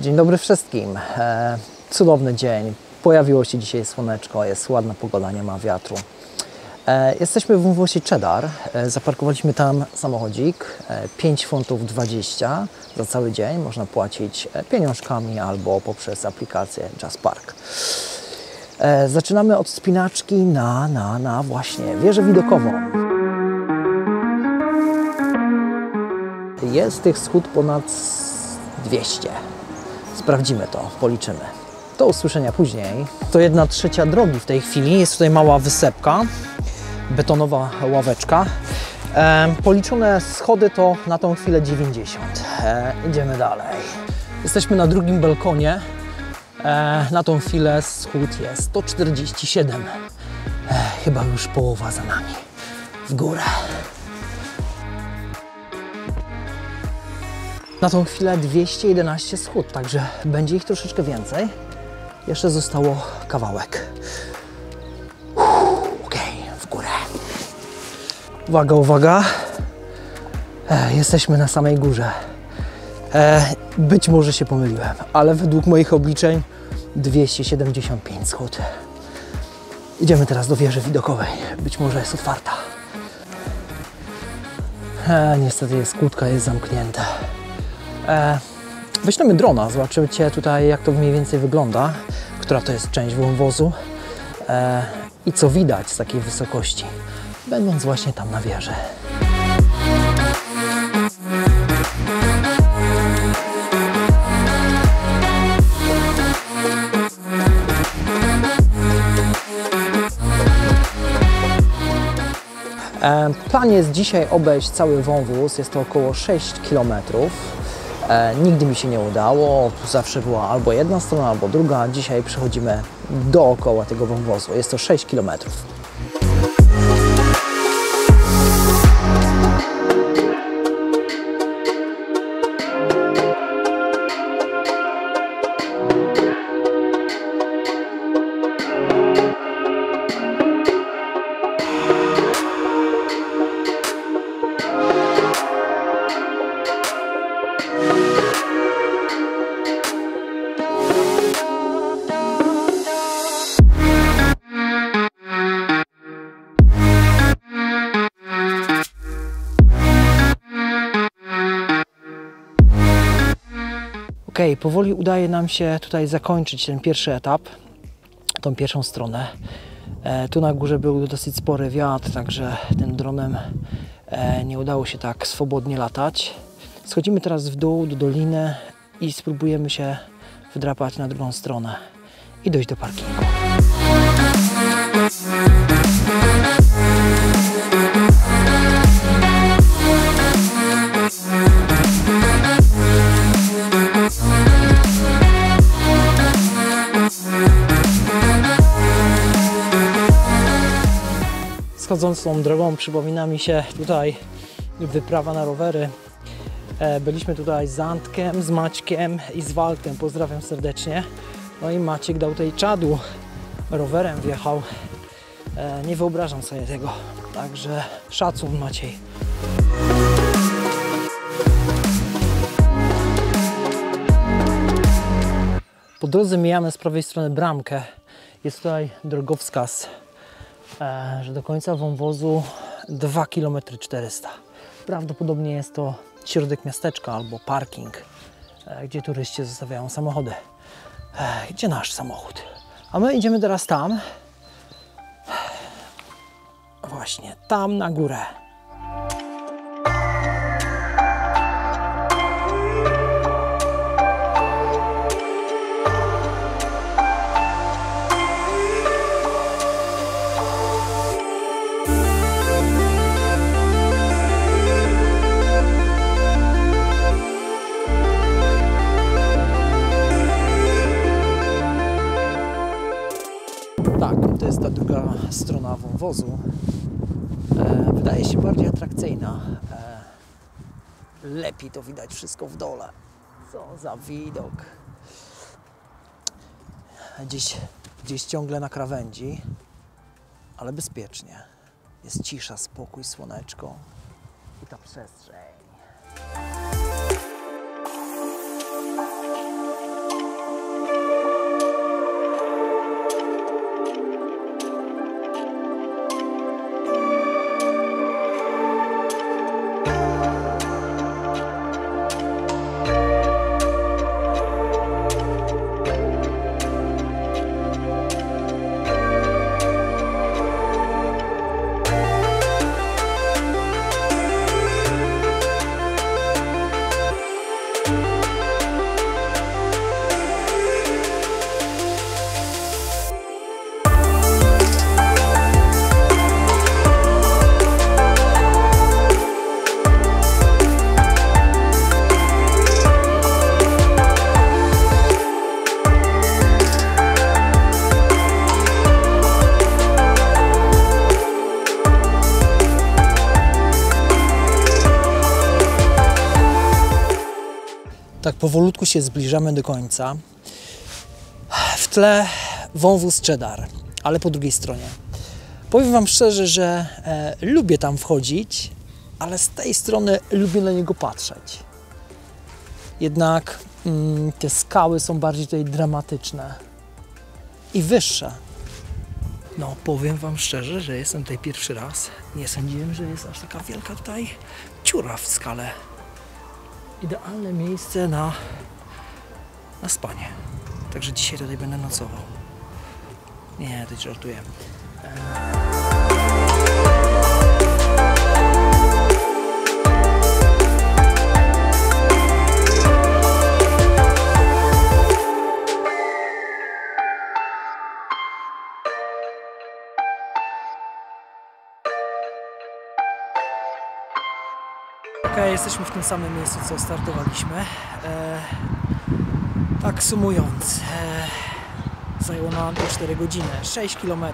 Dzień dobry wszystkim. E, cudowny dzień. Pojawiło się dzisiaj słoneczko, jest ładna pogoda, nie ma wiatru. E, jesteśmy w wąwozie Cheddar. E, zaparkowaliśmy tam samochodzik. E, 5 funtów 20 za cały dzień. Można płacić pieniążkami albo poprzez aplikację Just Park. Zaczynamy od spinaczki na, na, na właśnie wieżę widokową. Jest tych schód ponad 200. Sprawdzimy to, policzymy. Do usłyszenia później. To jedna trzecia drogi w tej chwili. Jest tutaj mała wysepka, betonowa ławeczka. E, policzone schody to na tą chwilę 90. E, idziemy dalej. Jesteśmy na drugim balkonie. E, na tą chwilę schód jest 147. E, chyba już połowa za nami. W górę. Na tą chwilę 211 schód, także będzie ich troszeczkę więcej. Jeszcze zostało kawałek. Okej, w górę. Uwaga, uwaga. E, jesteśmy na samej górze. E, być może się pomyliłem, ale według moich obliczeń 275 schód. Idziemy teraz do wieży widokowej. Być może jest otwarta. E, niestety jest kłódka, jest zamknięta. E, weźmiemy drona, zobaczycie tutaj jak to mniej więcej wygląda, która to jest część wąwozu e, i co widać z takiej wysokości, będąc właśnie tam na wieży. E, Plan jest dzisiaj obejść cały wąwóz, jest to około 6 km. E, nigdy mi się nie udało, zawsze była albo jedna strona, albo druga. Dzisiaj przechodzimy dookoła tego wąwozu, jest to 6 km. Ok, powoli udaje nam się tutaj zakończyć ten pierwszy etap, tą pierwszą stronę. E, tu na górze był dosyć spory wiatr, także tym dronem e, nie udało się tak swobodnie latać. Schodzimy teraz w dół do doliny i spróbujemy się wydrapać na drugą stronę i dojść do parkingu. Schodząc tą drogą przypomina mi się tutaj wyprawa na rowery. E, Byliśmy tutaj z Antkiem, z Maćkiem i z Walkiem. Pozdrawiam serdecznie. No i Maciek dał tej czadu. Rowerem wjechał. E, Nie wyobrażam sobie tego. Także szacun Maciej. Po drodze mijamy z prawej strony bramkę. Jest tutaj drogowskaz że do końca wąwozu 2 km 400. Prawdopodobnie jest to środek miasteczka albo parking, e, gdzie turyści zostawiają samochody. E, Gdzie nasz samochód? A my idziemy teraz tam. Właśnie, tam na górę. Strona wąwozu. E, wydaje się bardziej atrakcyjna. E, lepiej to widać wszystko w dole. Co za widok. Gdzieś, gdzieś ciągle na krawędzi, ale bezpiecznie. Jest cisza, spokój, słoneczko i ta przestrzeń. Powolutku się zbliżamy do końca. W tle wąwóz cheddar, ale po drugiej stronie. Powiem Wam szczerze, że e, lubię tam wchodzić, ale z tej strony lubię na niego patrzeć. Jednak mm, te skały są bardziej tutaj dramatyczne i wyższe. No, powiem Wam szczerze, że jestem tutaj pierwszy raz. Nie sądziłem, że jest aż taka wielka tutaj dziura w skale. Idealne miejsce na, na spanie. Także dzisiaj tutaj będę nocował. Nie, to żartuję. Jesteśmy w tym samym miejscu, co startowaliśmy. E, tak sumując, e, zajęło nam to 4 godziny, 6 km,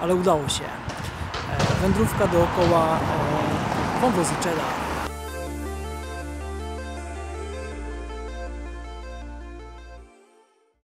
ale udało się. E, wędrówka dookoła e, Cheddar.